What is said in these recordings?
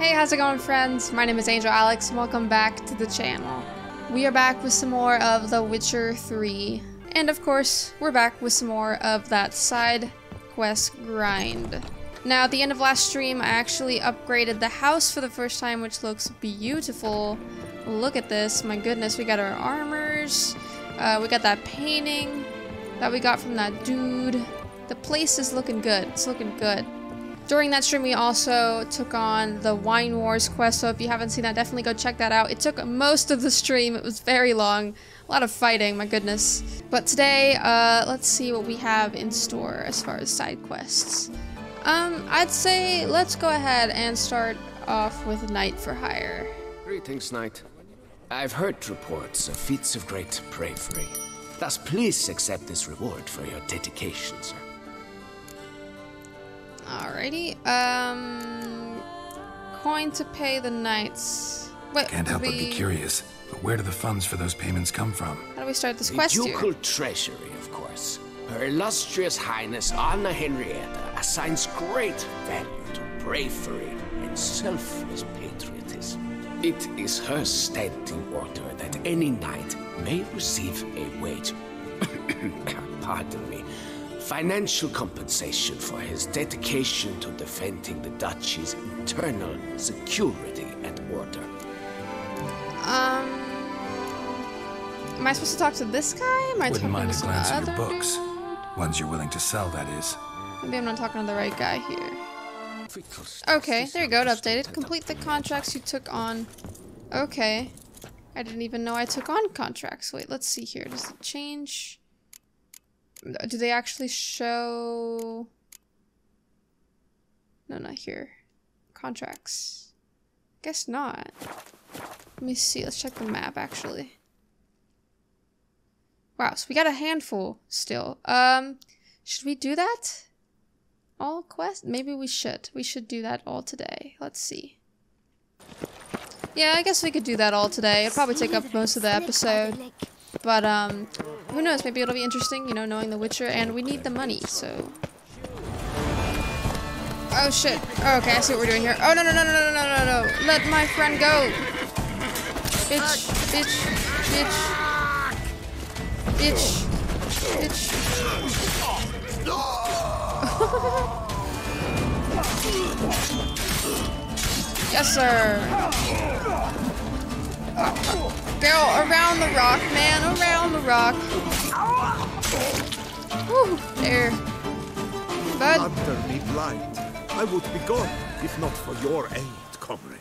Hey, how's it going friends? My name is Angel Alyx and welcome back to the channel. We are back with some more of The Witcher 3. And of course, we're back with some more of that side quest grind. Now, at the end of last stream, I actually upgraded the house for the first time, which looks beautiful. Look at this, my goodness, we got our armors, uh, we got that painting that we got from that dude. The place is looking good, it's looking good. During that stream, we also took on the Wine Wars quest, so if you haven't seen that, definitely go check that out. It took most of the stream, it was very long. A lot of fighting, my goodness. But today, uh, let's see what we have in store as far as side quests. Um, I'd say let's go ahead and start off with Knight for Hire. Greetings, Knight. I've heard reports of feats of great bravery. Thus, please accept this reward for your dedication, sir. Alrighty. Um, coin to pay the knights. Wait, Can't help but be curious. But where do the funds for those payments come from? How do we start this question? The quest Ducal here? Treasury, of course. Her illustrious Highness Anna Henrietta assigns great value to bravery and selfless patriotism. It is her standing order that any knight may receive a wage. Pardon me. Financial compensation for his dedication to defending the duchy's internal security and order. Um, am I supposed to talk to this guy? Am I Wouldn't talking mind to a glance at your books. dude? Ones you're willing to sell, that is. Maybe I'm not talking to the right guy here. Okay, there you go. It updated. Complete the contracts you took on. Okay. I didn't even know I took on contracts. Wait, let's see here. Does it change? Do they actually show... No, not here. Contracts. Guess not. Let me see. Let's check the map, actually. Wow, so we got a handful still. Um, should we do that? All quest? Maybe we should. We should do that all today. Let's see. Yeah, I guess we could do that all today. It'll probably take up most of the episode. But, um, who knows? Maybe it'll be interesting, you know, knowing The Witcher. And we need the money, so... Oh, shit. Oh, okay, I see what we're doing here. Oh, no, no, no, no, no, no, no, no. Let my friend go. Bitch, bitch, bitch. Bitch. Bitch. Yes, sir. Go around the rock, man. Around the rock. Whew, there. Bud. Me blind. I would be gone if not for your aid, comrade.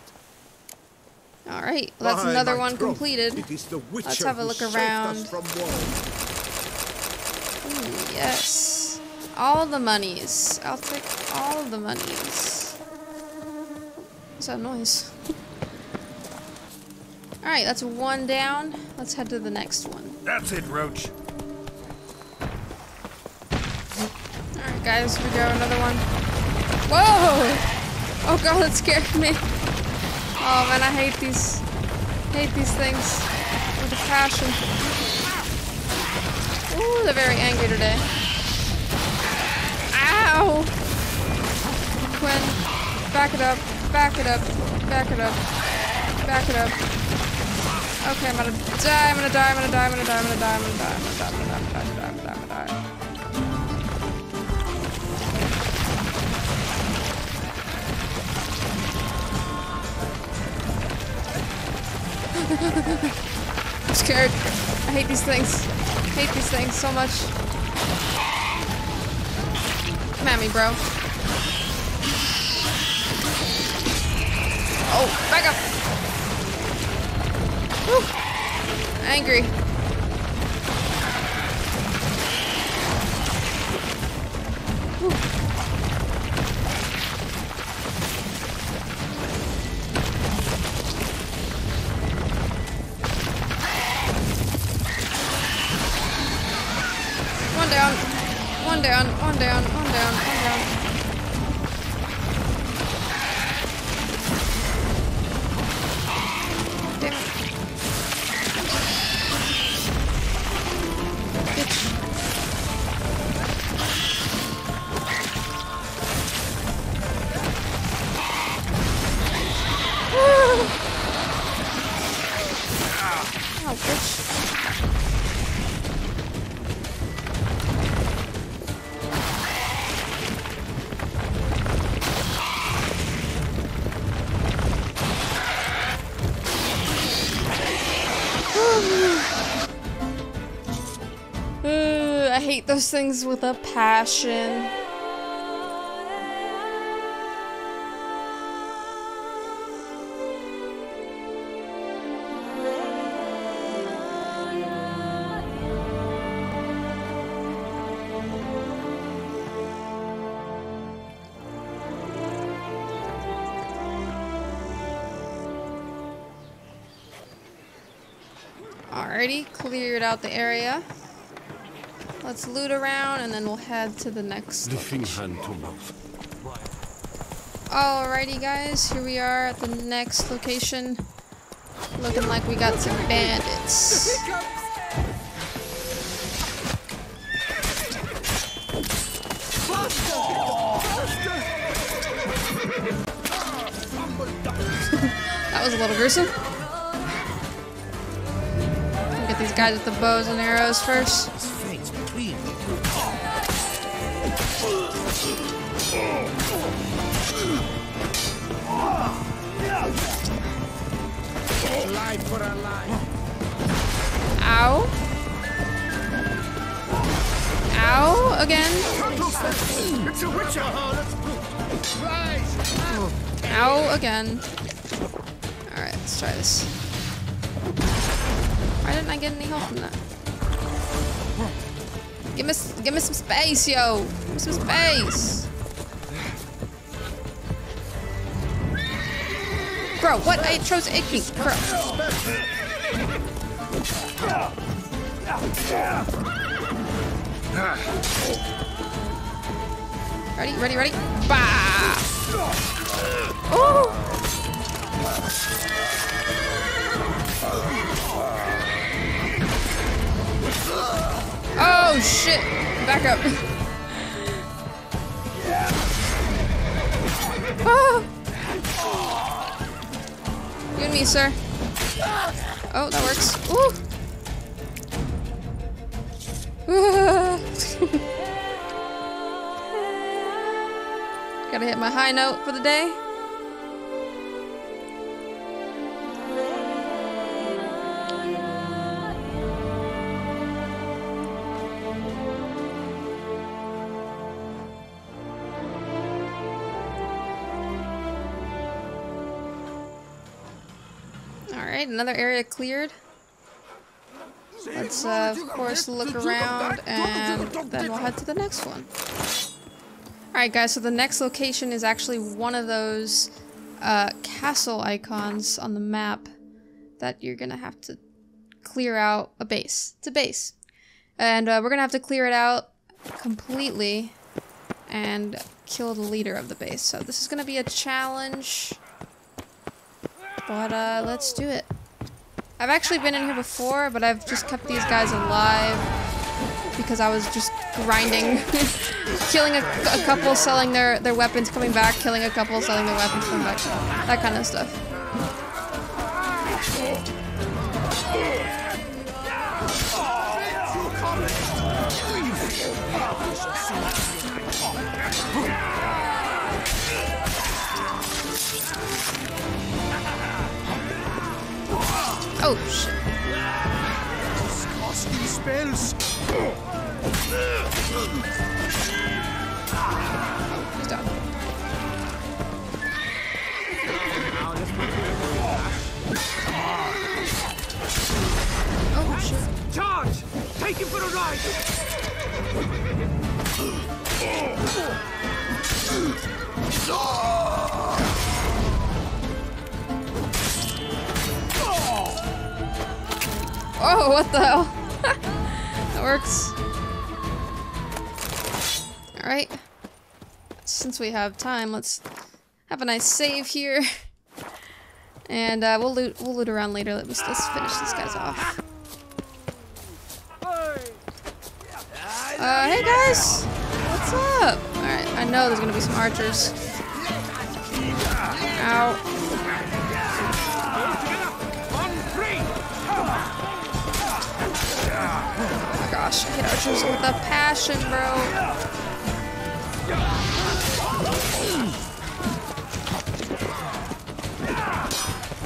Alright, that's By another one troth, completed. It is the Witcher Let's have a look around. Ooh, yes. All the monies. I'll take all the monies. What's that noise? Alright, that's one down. Let's head to the next one. That's it, Roach. Alright, guys, here we go. Another one. Whoa! Oh god, that scared me. Oh man, I hate these. Hate these things with a passion. Ooh, they're very angry today. Ow! Quinn, back it up, back it up, back it up, back it up. Okay, I'm gonna die, I'm gonna die, I'm gonna die, I'm gonna die, I'm gonna die, I'm gonna die, I'm gonna die, I'm gonna die, I'm gonna die, I'm gonna die, I'm gonna die, I'm scared. I hate these things. I hate these things so much. Come at me, bro. Oh, back up. Whew. Angry. One down. One down. One down. One down. One down. Those things with a passion. Already cleared out the area. Let's loot around and then we'll head to the next location. Alrighty guys, here we are at the next location. Looking like we got some bandits. that was a little gruesome. Get these guys with the bows and arrows first. Ow. Ow, again. Ow, again. Alright, let's try this. Why didn't I get any help from that? Give me, give me some space, yo. Give me some space. Bro, what? I chose Igni. Bro. Ready, ready, ready. Bah! Oh! Oh shit! Back up. Ah! Me, sir. Oh, that works. Ooh! Gotta hit my high note for the day. Another area cleared. Let's, uh, of course, look around and then we'll head to the next one. Alright guys, so the next location is actually one of those uh, castle icons on the map that you're gonna have to clear out a base. It's a base. And uh, we're gonna have to clear it out completely and kill the leader of the base. So this is gonna be a challenge. But uh, let's do it. I've actually been in here before, but I've just kept these guys alive because I was just grinding. killing a, a, couple, selling their, their weapons, coming back, killing a couple, selling their weapons, coming back. That kind of stuff. Oh shit. Casting spells. He's down. Oh shit. Charge! Take him for a ride! Oh, what the hell? that works. Alright. Since we have time, let's have a nice save here. And uh, we'll loot we'll loot around later. Let's let's finish these guys off. Uh, hey guys! What's up? Alright, I know there's gonna be some archers. Ow. gosh, I hit archers with a passion, bro.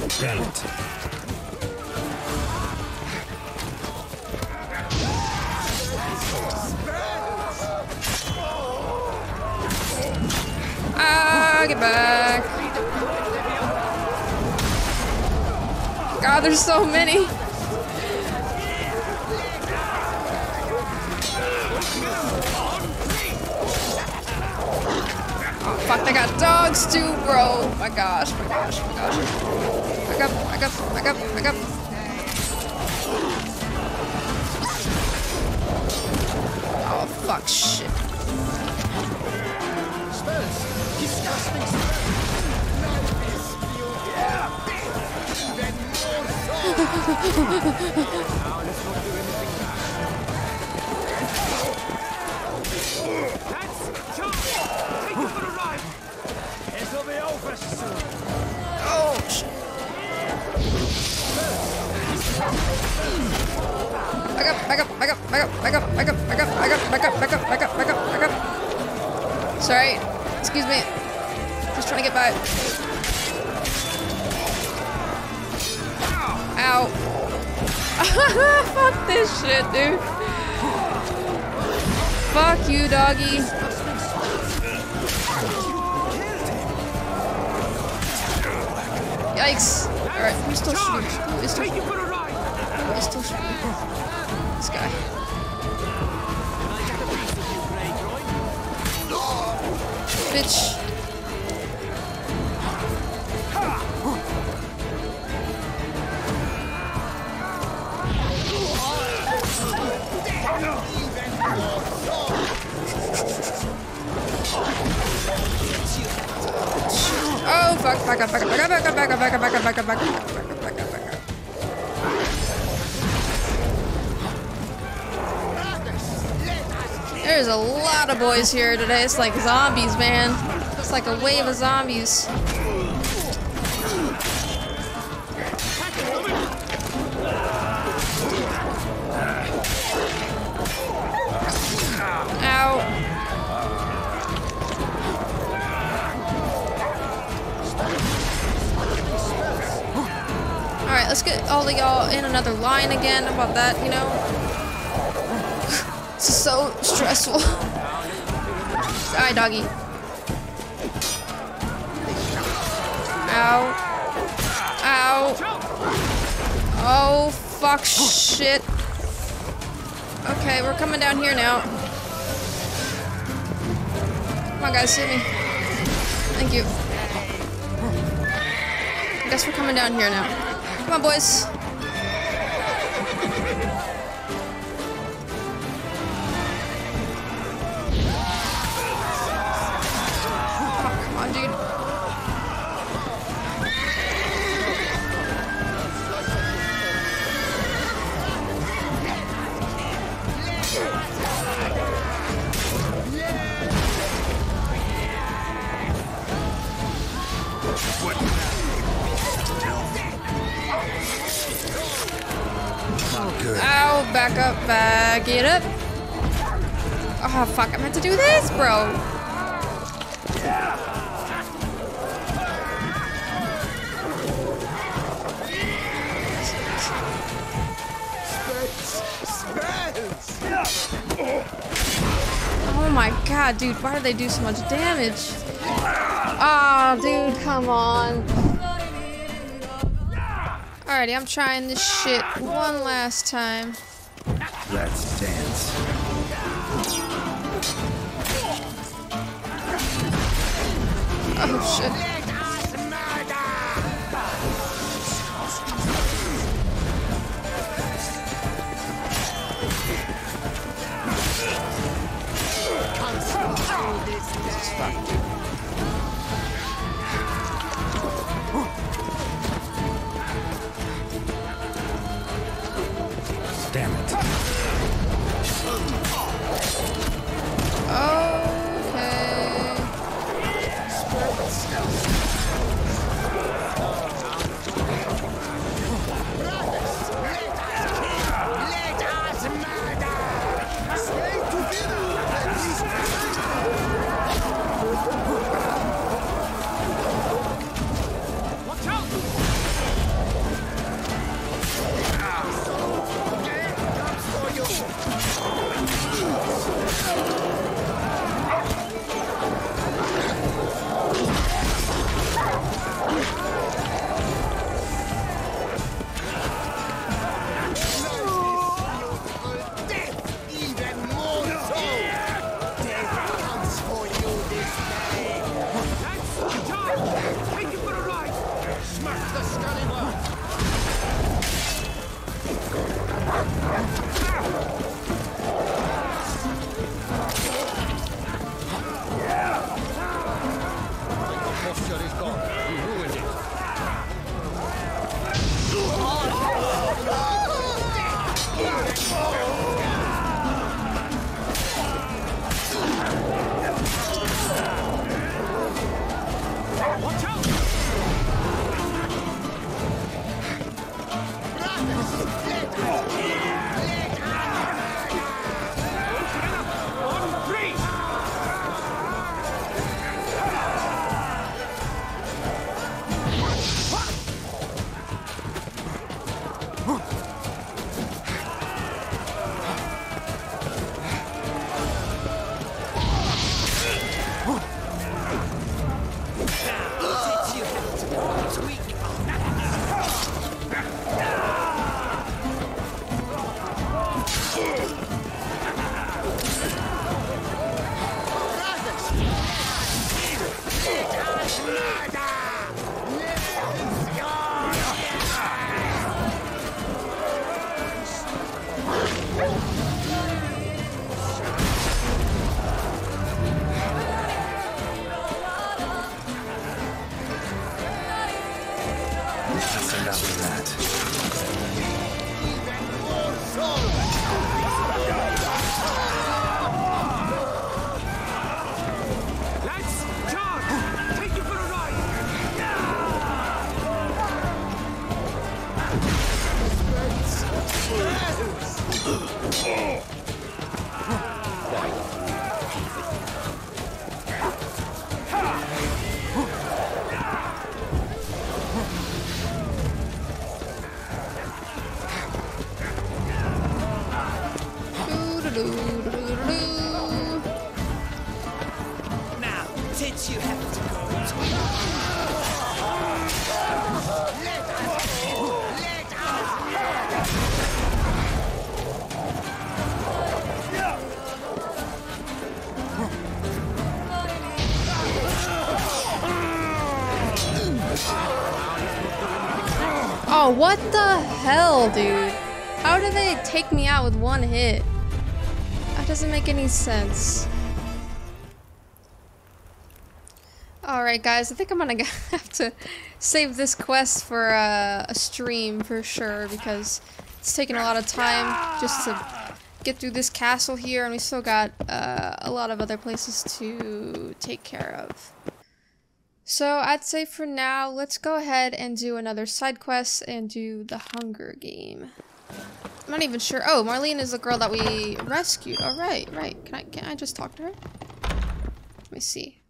Talent. Ah, get back. God, there's so many. Fuck, they got dogs too, bro. My gosh, my gosh, my gosh. Back up, back up, back up, back up. Oh, fuck, shit. Oh, shit. Back up, back up, back up, back up, back up, back up, back up, back up, back up, back up, back up, back up. Sorry. Excuse me. Just trying to get. Fuck this shit, dude. Fuck you, doggy. Yikes. Alright, who's still shooting? Who is still shooting? Who is still shooting? This guy. Bitch. Oh fuck, back up, back up, back up, back up, back up, back up, back up, back up, back up. There's a lot of boys here today. It's like zombies, man. It's like a wave of zombies. Let's get all of y'all in another line again. About that, you know? This is so stressful. Alright, doggy. Ow. Ow. Oh, fuck shit. Okay, we're coming down here now. Come on, guys, hit me. Thank you. I guess we're coming down here now. Come on, boys. Oh, meant to do this, bro. Oh my god, dude, why do they do so much damage? Ah, dude, come on. Alrighty, I'm trying this shit one last time. Let's dance. Oh, shit. Let us murder! Watch out! Hell, dude? How do they take me out with one hit? That doesn't make any sense. Alright guys, I think I'm gonna have to save this quest for uh, a stream for sure because it's taking a lot of time just to get through this castle here and we still got uh, a lot of other places to take care of. So I'd say for now, let's go ahead and do another side quest and do the Hunger Game. I'm not even sure. Oh, Marlene is the girl that we rescued. All right, right. Can I can I just talk to her? Let me see.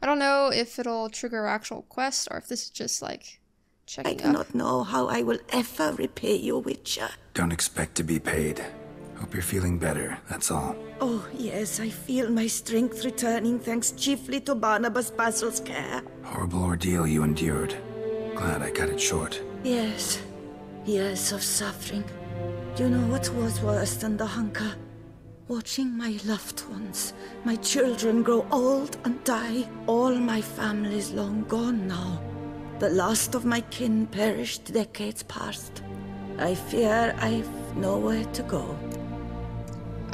I don't know if it'll trigger our actual quest or if this is just like checking. I do up. not know how I will ever repay you, Witcher. Don't expect to be paid. Hope you're feeling better, that's all. Oh, yes, I feel my strength returning thanks chiefly to Barnabas Basil's care. Horrible ordeal you endured. Glad I cut it short. Yes, years of suffering. Do you know what was worse than the hunger? Watching my loved ones, my children grow old and die. All my family's long gone now. The last of my kin perished decades past. I fear I've nowhere to go.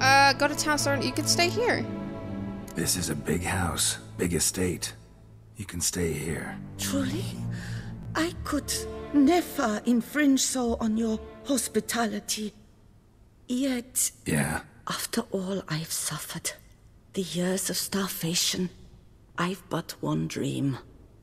Uh, go to town store. You can stay here. This is a big house, big estate. You can stay here. Truly? I could never infringe so on your hospitality. Yet, Yeah, after all I've suffered, the years of starvation, I've but one dream.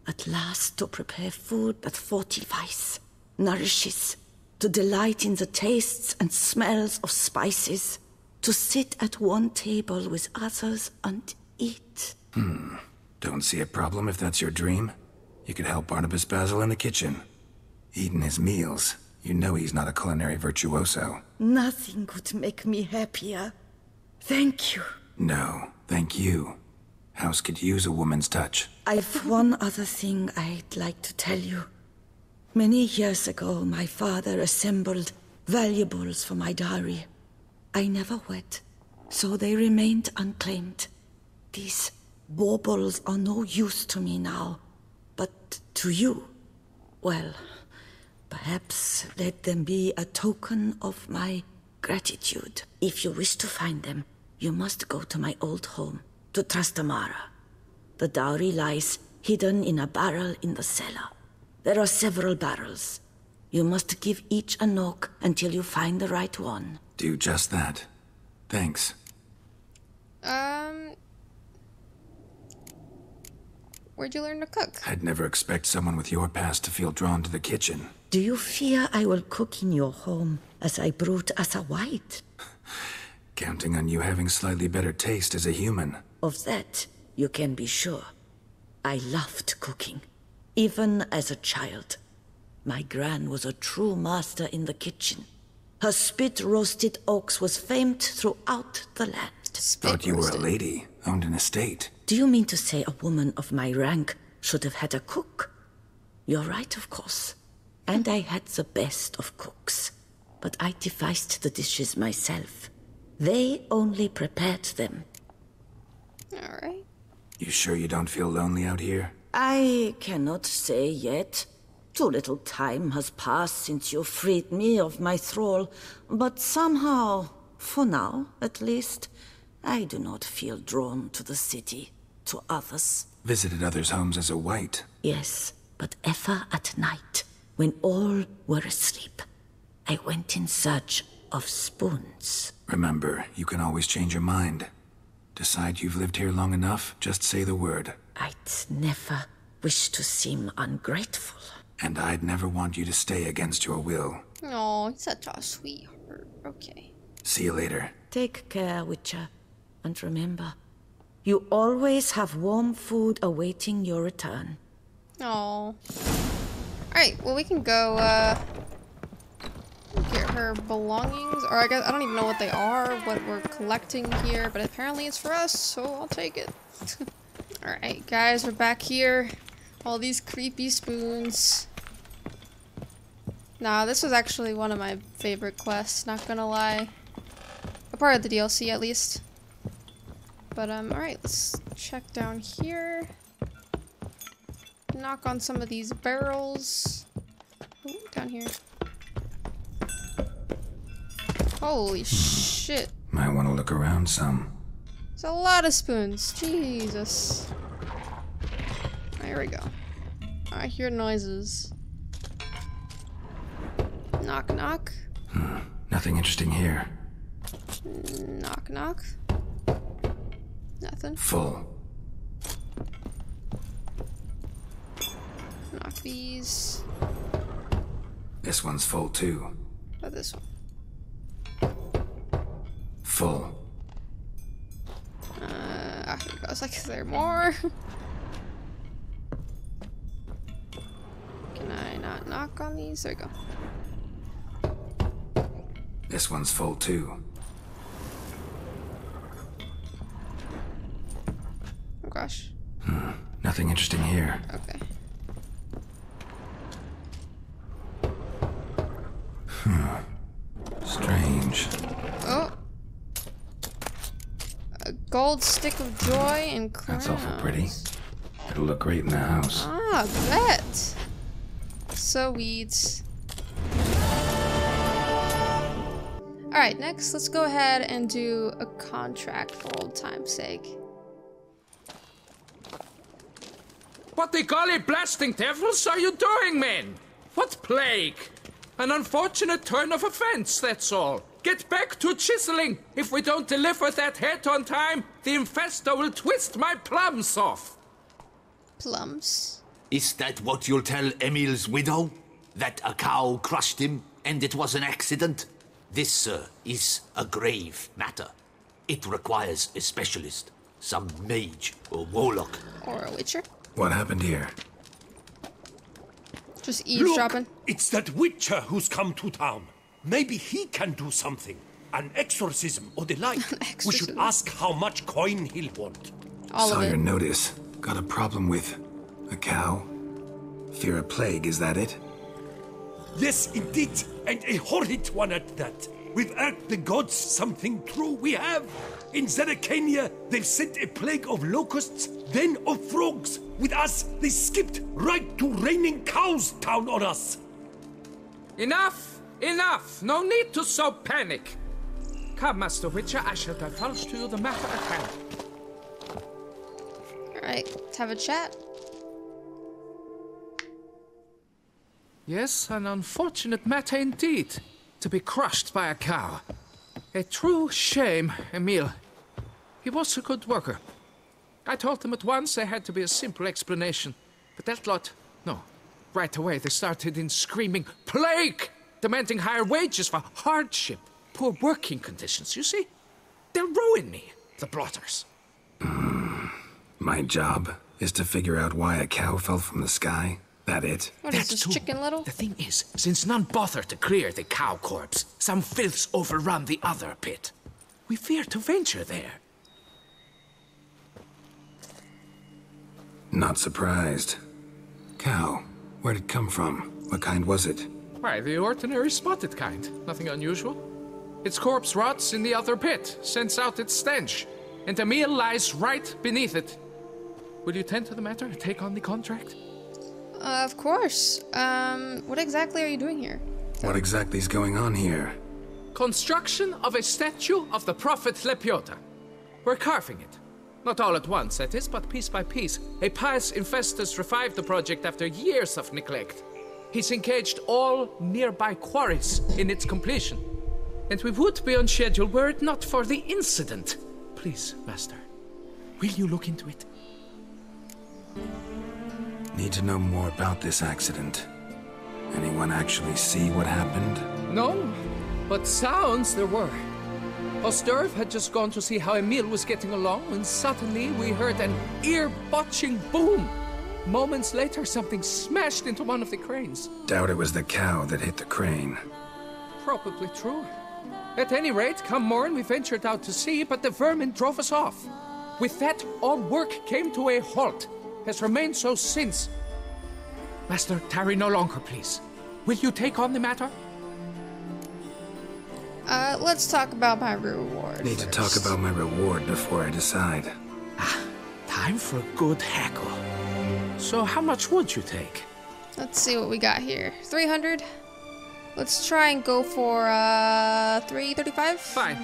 At last to prepare food that fortifies, nourishes, to delight in the tastes and smells of spices, to sit at one table with others and eat. Hmm. don't see a problem if that's your dream. You could help Barnabas Basil in the kitchen. Eating his meals. You know he's not a culinary virtuoso. Nothing could make me happier. Thank you. No, thank you. House could use a woman's touch. I've one other thing I'd like to tell you. Many years ago, my father assembled valuables for my dowry. I never wed, so they remained unclaimed. These baubles are no use to me now, but to you, Well, perhaps let them be a token of my gratitude. If you wish to find them, you must go to my old home, to Trastamara. The dowry lies hidden in a barrel in the cellar. There are several barrels. You must give each a knock until you find the right one. Do just that. Thanks. Um. Where'd you learn to cook? I'd never expect someone with your past to feel drawn to the kitchen. Do you fear I will cook in your home as I brewed as a wight? Counting on you having slightly better taste as a human. Of that, you can be sure. I loved cooking, even as a child. My gran was a true master in the kitchen. Her spit roasted ox was famed throughout the land. Thought you were a lady, owned an estate. Do you mean to say a woman of my rank should have had a cook? You're right, of course. And I had the best of cooks. But I devised the dishes myself. They only prepared them. Alright. You sure you don't feel lonely out here? I cannot say yet. Too little time has passed since you freed me of my thrall, but somehow, for now at least, I do not feel drawn to the city, to others. Visited others' homes as a wight. Yes, but ever at night, when all were asleep, I went in search of spoons. Remember, you can always change your mind. Decide you've lived here long enough, just say the word. I'd never wish to seem ungrateful. And I'd never want you to stay against your will. Oh, he's such a sweetheart. Okay. See you later. Take care, Witcher. And remember, you always have warm food awaiting your return. Oh. Alright, well we can go, uh... Get her belongings, or I guess, I don't even know what they are, what we're collecting here, but apparently it's for us, so I'll take it. Alright, guys, we're back here. All these creepy spoons. Nah, this was actually one of my favorite quests, not gonna lie. A part of the DLC, at least. But, um, alright, let's check down here. Knock on some of these barrels. Ooh, down here. Holy shit. Might want to look around some. There's a lot of spoons. Jesus. There we go. I hear noises. Knock, knock. Hmm. Nothing interesting here. Knock, knock. Nothing. Full. Knock these. This one's full too. About this one? Full. Uh, I was like, is there more? Can I not knock on these? There we go. This one's full too. Oh gosh. Nothing interesting here. Okay. Hmm. Strange. Oh. A gold stick of joy and crowns. That's awful pretty. It'll look great in the house. Ah, bet. Sweet. Alright, next let's go ahead and do a contract for old time's sake. What the golly blasting devils are you doing, men? What plague? An unfortunate turn of offense, that's all. Get back to chiseling. If we don't deliver that head on time, the infestor will twist my plums off. Plums. Is that what you'll tell Emil's widow? That a cow crushed him and it was an accident? This, sir, is a grave matter. It requires a specialist, some mage or warlock. Or a witcher. What happened here? Just eavesdropping. Look, it's that Witcher who's come to town. Maybe he can do something. An exorcism or the like. we should ask how much coin he'll want. All Saw of your notice. Got a problem with a cow? Fear a plague, is that it? Yes, indeed, and a horrid one at that. We've irked the gods something true we have. In Zerrikania, they've sent a plague of locusts, then of frogs. With us, they skipped right to raining cows down on us. Enough! Enough! No need to so panic! Come, Master Witcher, I shall divulge to you the matter at hand. Alright, let's have a chat. Yes, an unfortunate matter indeed. To be crushed by a cow. A true shame, Emil. He was a good worker. I told them at once there had to be a simple explanation. But that lot, no. Right away they started in screaming, Plague! Demanding higher wages for hardship, poor working conditions, you see? They'll ruin me, the blotters. Hmm. My job is to figure out why a cow fell from the sky. That it? What is That's this, true. Chicken Little? The thing is, since none bother to clear the cow corpse, some filths overrun the other pit. We fear to venture there. Not surprised. Cow. Where'd it come from? What kind was it? Why, the ordinary spotted kind. Nothing unusual. Its corpse rots in the other pit, sends out its stench, and the meal lies right beneath it. Will you tend to the matter? Take on the contract? Uh, of course. Um, what exactly are you doing here? What exactly is going on here? Construction of a statue of the prophet Lebioda. We're carving it. Not all at once, that is, but piece by piece. A pious infestus revived the project after years of neglect. He's engaged all nearby quarries in its completion. And we would be on schedule were it not for the incident. Please, Master, will you look into it? Need to know more about this accident. Anyone actually see what happened? No, but sounds there were. Osterv had just gone to see how Emil was getting along when suddenly we heard an ear-botching boom. Moments later, something smashed into one of the cranes. Doubt it was the cow that hit the crane. Probably true. At any rate, come morn, we ventured out to see, but the vermin drove us off. With that, all work came to a halt. Has remained so since. Master, tarry no longer, please. Will you take on the matter? Uh, let's talk about my reward. Need to talk about my reward before I decide. Ah, time for a good hackle. So, how much would you take? Let's see what we got here. 300. Let's try and go for, uh, 335? Fine.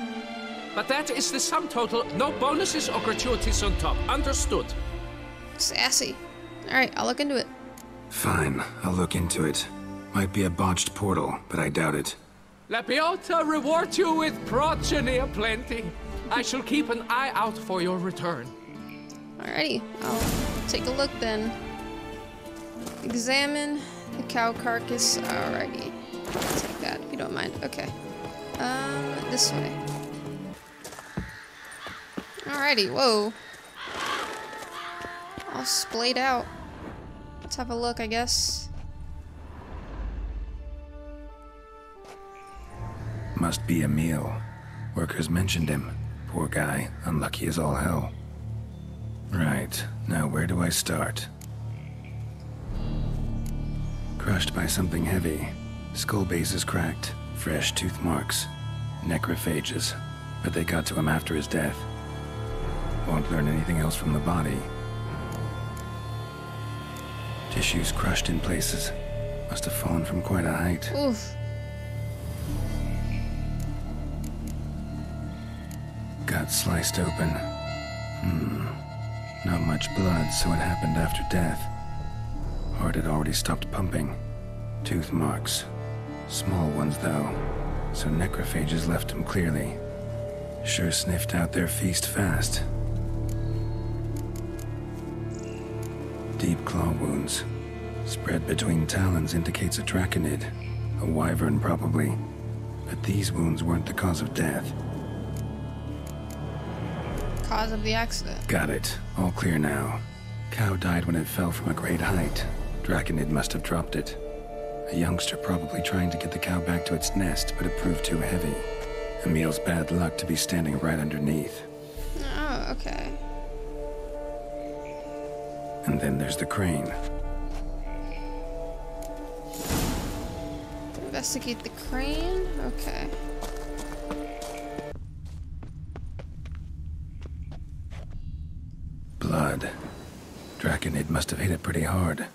But that is the sum total, no bonuses or gratuities on top. Understood? Sassy. Alright, I'll look into it. Fine, I'll look into it. Might be a botched portal, but I doubt it. La Lebioda reward you with progeny aplenty. I shall keep an eye out for your return. Alrighty, I'll take a look then. Examine the cow carcass. Alrighty. I'll take that if you don't mind. Okay. Um, this way. Alrighty, whoa. All splayed out. Let's have a look, I guess. Must be Emil. Workers mentioned him. Poor guy, unlucky as all hell. Right, now where do I start? Crushed by something heavy. Skull base is cracked. Fresh tooth marks. Necrophages. But they got to him after his death. Won't learn anything else from the body. Tissues crushed in places. Must have fallen from quite a height. Oof. Gut sliced open. Hmm. Not much blood, so it happened after death. Heart had already stopped pumping. Tooth marks. Small ones, though. So necrophages left him clearly. Sure sniffed out their feast fast. Deep claw wounds. Spread between talons indicates a draconid. A wyvern, probably. But these wounds weren't the cause of death. Cause of the accident. Got it. All clear now. Cow died when it fell from a great height. Draconid must have dropped it. A youngster probably trying to get the cow back to its nest, but it proved too heavy. Emil's bad luck to be standing right underneath. Oh, okay. And then there's the crane. Investigate the crane? Okay. Blood. Draconid must have hit it pretty hard.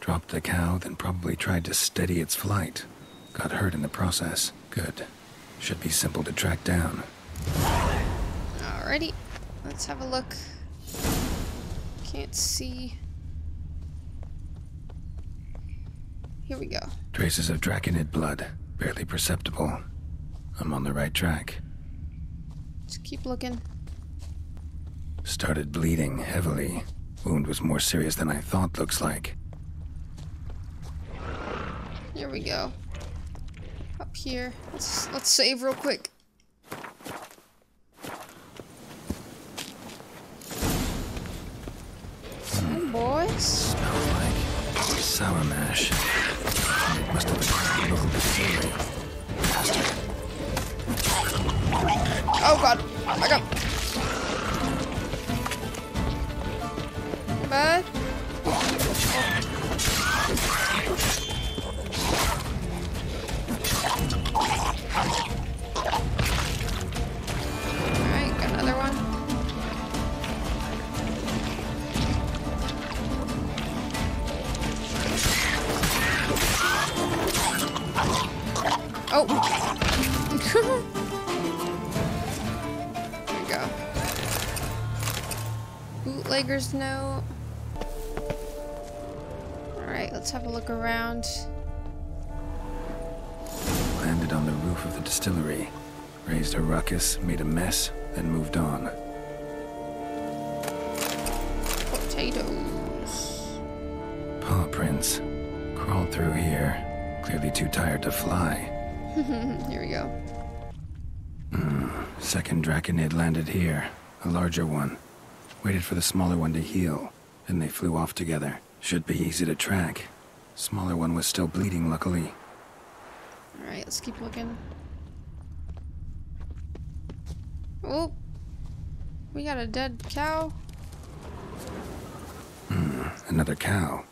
Dropped the cow, then probably tried to steady its flight. Got hurt in the process. Good. Should be simple to track down. Alrighty. Let's have a look. Can't see. Here we go. Traces of Draconid blood. Barely perceptible. I'm on the right track. Just keep looking. Started bleeding heavily. Wound was more serious than I thought, looks like. Here we go. Up here. Let's let's save real quick. Oh, boys. Smells like sour mash. It must have been a local distillery. Oh god. I got. Bud. Oh! there we go. Bootlegger's note. Alright, let's have a look around. Landed on the roof of the distillery. Raised a ruckus, made a mess, then moved on. Potatoes. Paw prints. Crawled through here. Clearly too tired to fly. Here we go. Second Draconid landed here. A larger one. Waited for the smaller one to heal. Then they flew off together. Should be easy to track. Smaller one was still bleeding, luckily. Alright, let's keep looking. Oh! We got a dead cow. Hmm, another cow.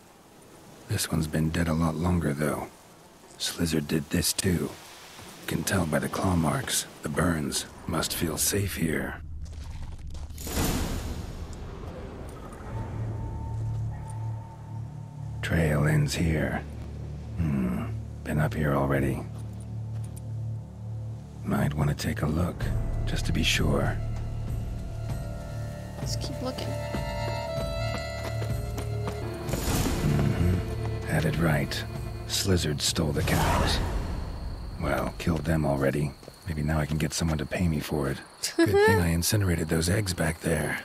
This one's been dead a lot longer, though. Slyzard did this too. Can tell by the claw marks, the burns. Must feel safe here. Trail ends here. Hmm. Been up here already. Might want to take a look, just to be sure. Let's keep looking. Had it right. Slyzard stole the cows. Well, killed them already. Maybe now I can get someone to pay me for it. Good thing I incinerated those eggs back there.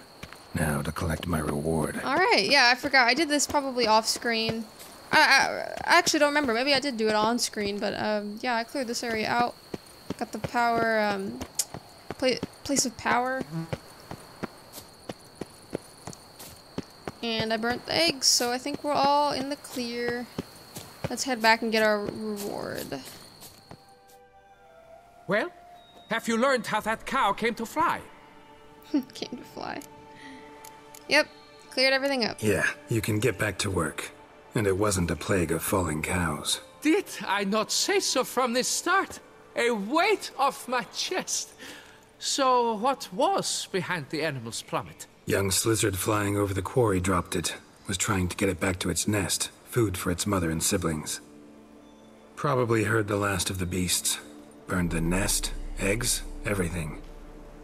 Now to collect my reward. Alright, yeah, I forgot. I did this probably off screen. I, I, I actually don't remember. Maybe I did do it on screen, but um, yeah, I cleared this area out. Got the power, um, pla place of power. And I burnt the eggs, so I think we're all in the clear. Let's head back and get our reward. Well, have you learned how that cow came to fly? Came to fly. Yep, cleared everything up. Yeah, you can get back to work. And it wasn't a plague of falling cows. Did I not say so from the start? A weight off my chest. So, what was behind the animal's plummet? Young Slyzard flying over the quarry dropped it. Was trying to get it back to its nest. Food for its mother and siblings. Probably heard the last of the beasts. Burned the nest, eggs, everything.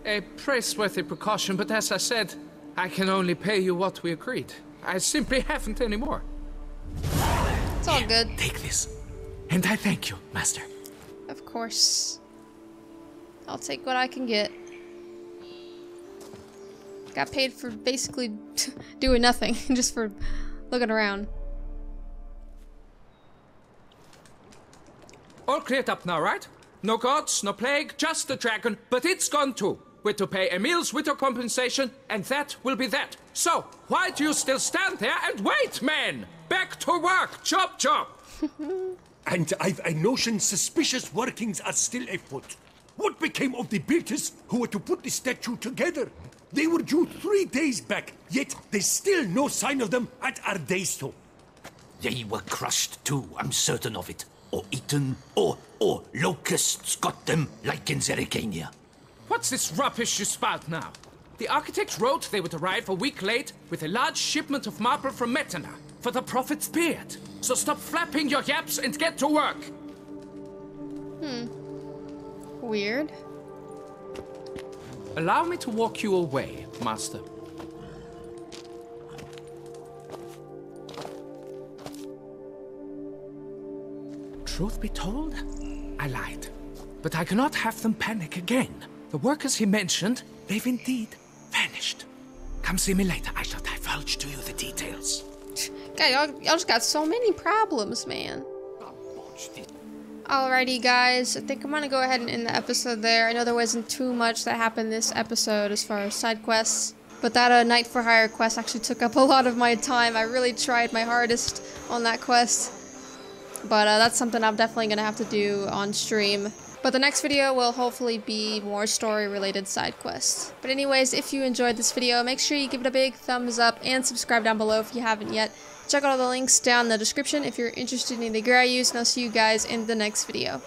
A praiseworthy precaution, but as I said, I can only pay you what we agreed. I simply haven't any more. It's all good. Take this. And I thank you, Master. Of course. I'll take what I can get. Got paid for basically doing nothing, just for looking around. All cleared up now, right? No gods, no plague, just the dragon, but it's gone too. We're to pay Emil's widow compensation, and that will be that. So, why do you still stand there and wait, men? Back to work, chop chop! And I've a notion suspicious workings are still afoot. What became of the builders who were to put the statue together? They were due three days back, yet there's still no sign of them at Ardeisto. They were crushed too, I'm certain of it. Or eaten, or, or locusts got them, like in Zerrikania. What's this rubbish you spout now? The architect wrote they would arrive a week late with a large shipment of marble from Metinna. for the Prophet's beard. So stop flapping your yaps and get to work. Hmm. Weird. Allow me to walk you away, Master. Truth be told, I lied. But I cannot have them panic again. The workers he mentioned, they've indeed vanished. Come see me later. I shall divulge to you the details. God, y'all, y'all just got so many problems, man. Alrighty, guys. I think I'm gonna go ahead and end the episode there. I know there wasn't too much that happened this episode as far as side quests, but that uh, Knight for Hire quest actually took up a lot of my time. I really tried my hardest on that quest, but uh, that's something I'm definitely gonna have to do on stream. But the next video will hopefully be more story-related side quests. But anyways, if you enjoyed this video, make sure you give it a big thumbs up and subscribe down below if you haven't yet. Check out all the links down in the description if you're interested in the gear I use, and I'll see you guys in the next video.